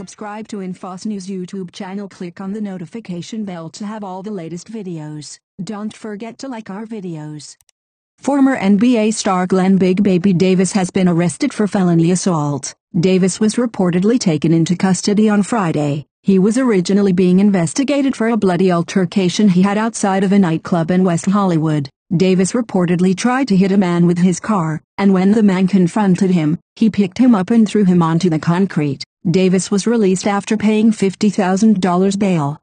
subscribe to Infos News YouTube channel. Click on the notification bell to have all the latest videos. Don't forget to like our videos. Former NBA star Glen Big Baby Davis has been arrested for felony assault. Davis was reportedly taken into custody on Friday. He was originally being investigated for a bloody altercation he had outside of a nightclub in West Hollywood. Davis reportedly tried to hit a man with his car, and when the man confronted him, he picked him up and threw him onto the concrete. Davis was released after paying $50,000 bail.